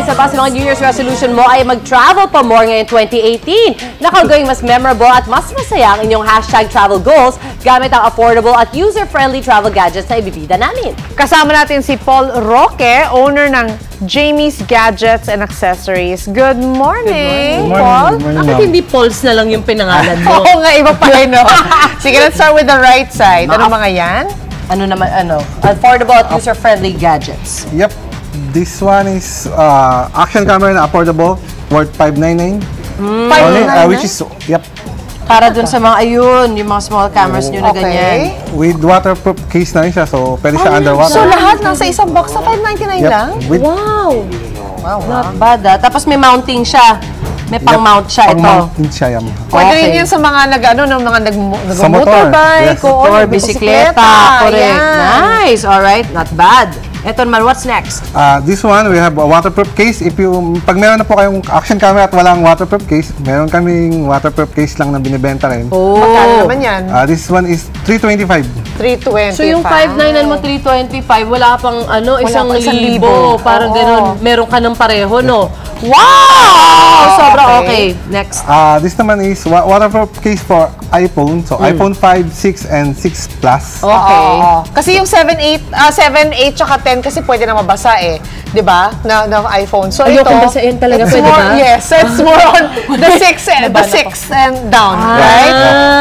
isa pa sa mga New Year's resolution mo ay mag-travel pa more ngayon 2018. Nakagawing mas memorable at mas masaya ang inyong hashtag travel goals gamit ang affordable at user-friendly travel gadgets na ibibida namin. Kasama natin si Paul Roque, owner ng Jamie's Gadgets and Accessories. Good morning, Good morning. Paul. Good morning, Bakit ma'am. hindi Pauls na lang yung pinangalan mo? Oo nga, iba pa rin, no? Sige, let's start with the right side. Ano mga yan? ano naman, ano? Affordable at user-friendly gadgets. Yep. This one is uh, action camera na affordable, worth 599. Only, uh, which is, yep, Para dun sa mga, ayun, yung mga small cameras nyo na Okay. ganyan. with waterproof case na rin siya, so pwede siya underwater. So, lahat nasa isang box na 599 Yep. lang? With Wow! Wow, Not bad ah. Tapos may mounting siya. May pang-mount siya ito. pang-mountain siya yan. Pwede rin Okay. yan sa mga nag, ano, ng mga nag, Sa motor. nag-motorbike, Yes. Or bisikleta. Correct. Nice. Alright. Not bad. Ito naman, what's next? Uh, this one, we have a waterproof case. If you, pag meron na po kayong action camera at walang waterproof case, meron kaming waterproof case lang na binibenta rin. Oh. Magkano naman yan? Uh, this one is 325. 325. So yung 599 mo, 325, wala pang ano, isang, pa isang libo. libo. Parang Oo. ganun. Meron ka ng pareho, no? Wow! Sobra okay. okay. Next. Uh, this naman is wa- waterproof case for iPhone. So, iPhone 5, 6, and 6 Plus. Okay. Oo. Kasi yung 7, 8, ah 7, 8, tsaka 10 kasi pwede na mabasa eh. 'Di ba? Na, na iPhone. So Ayoko ito, basahin talaga, it's pwede more, ba? Yes, it's more on the 6 and the 6 and down, right?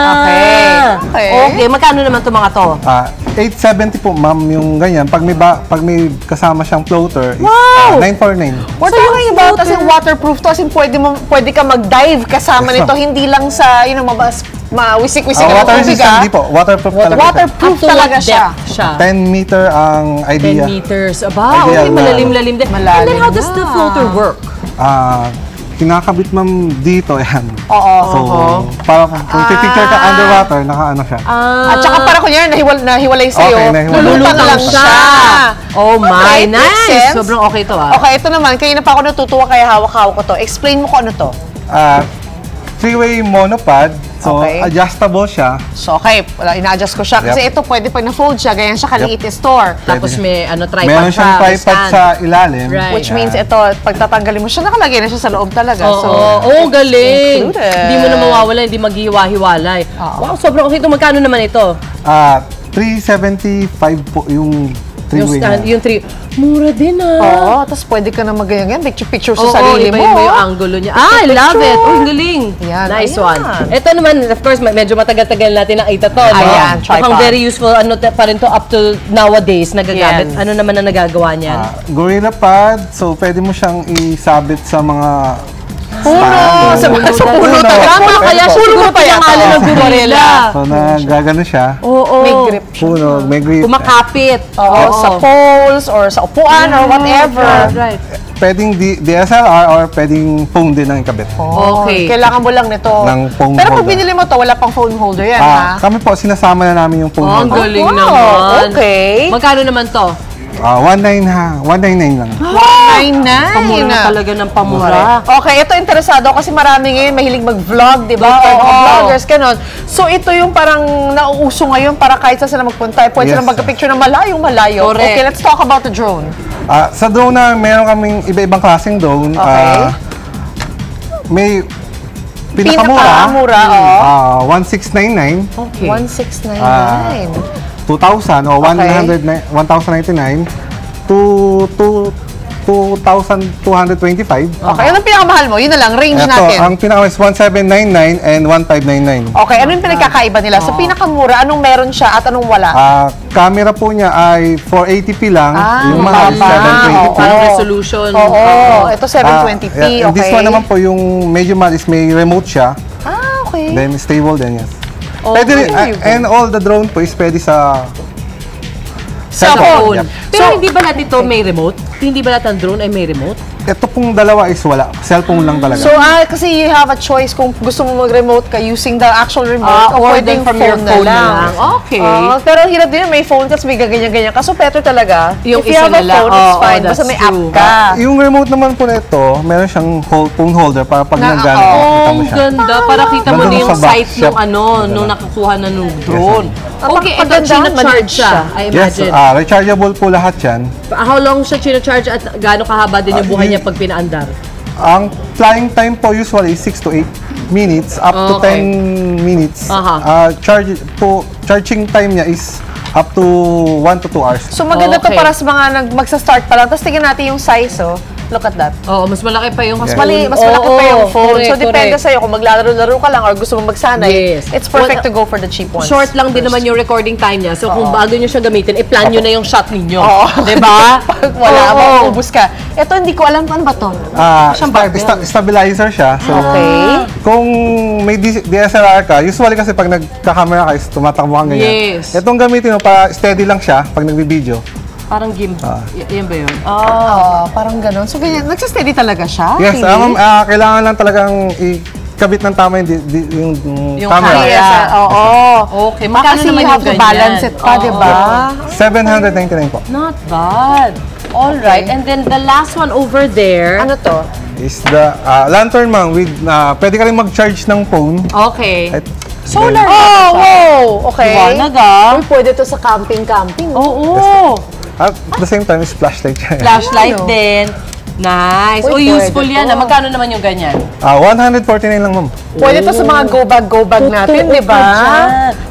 Okay. Okay. Okay. Magkano naman itong mga to? Ah, 870 po, ma'am, yung ganyan. Pag may, ba, pag may kasama siyang floater, is Wow! ah, 949. We're So, yung about floater- kasi waterproof to, as in pwede, mo, pwede ka mag-dive kasama Yes, nito, hindi lang sa, you know, mabas, mawisik-wisik Ah, ang water tubig, resistant, ah. di po. Waterproof talaga siya. Waterproof Up to talaga what siya. depth siya? 10 meter ang 10 idea. meters. Aba, Ideal okay, na, malalim-lalim din. And then how does the na. floater work? Ah, kinakabit ma'am dito, yan. Oo. So, para kung, kung pipicture ka underwater, naka-ano siya. Ah, At saka para kunyari, nahiwal, nahiwalay sa'yo, Okay, nahiwalay. lulutang lang siya. Oh my, Okay, makes nice. sense. Sobrang okay to ah. Okay, ito naman, kanina pa ako natutuwa kaya hawak-hawak ko to. Explain mo ko ano to. Ah, three-way monopod. So, Okay. adjustable siya. So, okay, ina-adjust ko siya. Kasi Yep. ito, pwede pag na-fold siya, ganyan siya kaliit store. Tapos may ano, tripod Meron siyang siya, tripod sa ilalim. Right. Which means ito, pag tatanggalin mo siya, nakalagay na siya sa loob talaga. Oo, so, oh, galing. included. Hindi mo na mawawala, hindi maghiwa-hiwalay. Wow, sobrang okay ito. Magkano naman ito? Ah, 375 po yung Yung stand, yung three. Mura din ah. Oo, tapos pwede ka na mag-ganyan, picture-picture sa Oo, sarili iba mo. mo yung angulo niya. Ah, I love it. Oh, ang galing. Yan, nice ayan. one. Ito naman, of course, medyo matagal-tagal natin nakita to. no? Ayan, Mukhang tripod. very useful ano pa rin to up to nowadays nagagamit. Yes. Ano naman ang nagagawa niyan? Ah, Gorilla Pad, so pwede mo siyang isabit sa mga Puno! Sa, sa puno talaga. Tama kaya siguro Puno pa yan. pinangalan ng gorilla. So, na gagano siya. Oo. May grip. Puno, may grip. Kumakapit. Oo, sa poles or sa upuan or whatever. Right. Pwedeng DSLR or pwedeng phone din ang ikabit. Okay. Kailangan mo lang nito. Ng phone Pero pag holder. binili mo to, wala pang phone holder yan, Ah, ha? kami po, sinasama na namin yung phone Oh, ang holder. galing Wow, naman. okay. Magkano naman to? Ah, 19 ha, 199 lang. 199. Pamura na talaga ng pamura. Okay, ito interesado ako kasi marami ngayon mahilig mag-vlog, di ba? Oo. Or mga vloggers, ganun. So, ito yung parang nauuso ngayon para kahit saan sila magpunta, eh, pwede Yes. silang magka-picture ng malayong malayo. Correct. Okay, let's talk about the drone. Ah, sa drone na meron kaming iba-ibang klaseng drone. Okay. Ah, may pinakamura. Pinakamura, oo. Ah, 1699. Okay. 1699. Ah, 2,000 o Okay. 100, 1,099 to, to 2,225. Okay, anong pinakamahal mo? Yun na lang, range Ito, natin. ang pinaka is 1799 and 1599. Okay, ano yung pinagkakaiba nila? Sa pinakamura, anong meron siya at anong wala? Ah, camera po niya ay 480p lang, Ah, yung baba. 720p. Parang Oo. resolution. Oo, Oo. ito Ah, 720p, yeah, and okay. This one naman po, yung medyo mahal is may remote siya, Ah, okay. then stable din, yes. Okay. Pwede rin, ah, and all the drone po is pwede sa Sa phone. Yep. Pero So- hindi ba lahat ito may remote? Hindi ba lahat ng drone ay may remote? Ito pong dalawa is wala. Cellphone lang talaga. So, ah, kasi you have a choice kung gusto mo mag-remote ka using the actual remote Ah, o or pwedeng from your phone, phone na lang. lang. Okay. Ah, pero hirap din, may phone kasi may ganyan-ganyan ka. So, better talaga. Yung If you have a phone, it's Oo, fine. that's Basta may true. app ka. yung remote naman po nito, meron siyang hold, phone holder para pag Na- nagana, oo. kita Oh, mo siya. ganda. Para kita mo na yung site Yep. ano, nung nakukuha na nung drone. Ah, Okay, ito, maliit siya. I Yes, imagine. ah, rechargeable po lahat yan. How long siya china-charge at gaano kahaba din yung buhay niya pag pinaandar? Ang flying time po usually is 6 to 8 minutes up to Okay. 10 minutes. Aha. Ah, charge po charging time niya is up to 1 to 2 hours. So maganda to Okay. para sa mga nag magsa-start pa lang. Tapos tingnan natin yung size, oh. Look at that. Oo, mas malaki pa yung Mas mali, mas malaki Oo, pa yung phone. correct, so depende correct. sa'yo kung maglalaro-laro ka lang or gusto mong magsanay. Yes. It's perfect Well, to go for the cheap ones. Short lang din naman yung recording time niya. So kung bago nyo siya gamitin, i-plan nyo na yung shot ninyo. Oo. Di ba? Pag wala, Oo. mauubos ka. Ito, hindi ko alam ano ba to. Ah, Siyang sta- barbell. sta- stabilizer siya. So, Okay. kung may D- DSLR ka, usually kasi pag nagka-camera ka is tumatakbo kang ganyan. Yes. Itong gamitin mo para steady lang siya pag nagbi-video. Parang gimp. Ah. Y- yan ba yun? Ah, parang ganun. So ganyan, nagsisteady talaga siya? Yes, ah, ma'am, ah, kailangan lang talagang ikabit ng tama yung, di- di- yung, yung Yung camera. camera. Yes, ah, oo. Okay, kasi naman you yung have to ganyan? balance it pa, Oo. di ba? 799 po. Not bad. All right. And then the last one over there. Ano to? Is the ah, lantern ma'am with, uh, pwede ka rin mag-charge ng phone. Okay. At, Solar. Oh, wow! Okay. Liwanag ah. Uy, pwede to sa camping-camping. Oo. At the same time is flashlight siya. Flashlight Ano? din. Nice. Uy, oh, useful yan. to. Ah. Magkano naman yung ganyan? Ah, 149 lang ma'am. Pwede to sa mga go-bag-go-bag natin, di ba?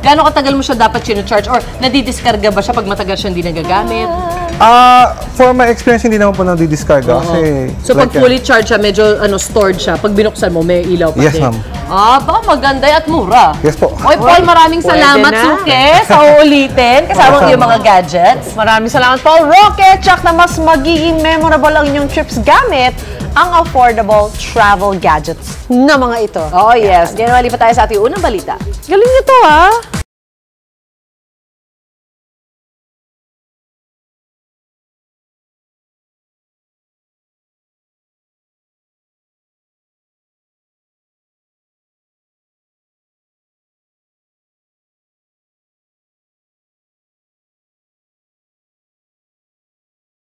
Gano'ng katagal mo siya dapat sino-charge? Or nadidiskarga ba siya pag matagal siya hindi nagagamit? Ah, for my experience, hindi naman po na-discard kasi... So pag like, uh, fully charged siya, medyo ano stored siya. Pag binuksan mo, may ilaw pa Yes, din. ma'am. Ah, baka maganda at mura. Yes po. Oy, Paul, maraming pwede salamat, na. Suke, sa uulitin. Kasama ko yung mga gadgets. Maraming salamat, Paul Roque. Tsak na mas magiging memorable ang inyong trips gamit ang affordable travel gadgets na mga ito. Oh, yes. Ganyan, mali pa tayo sa ating unang balita. Galing nito, ah.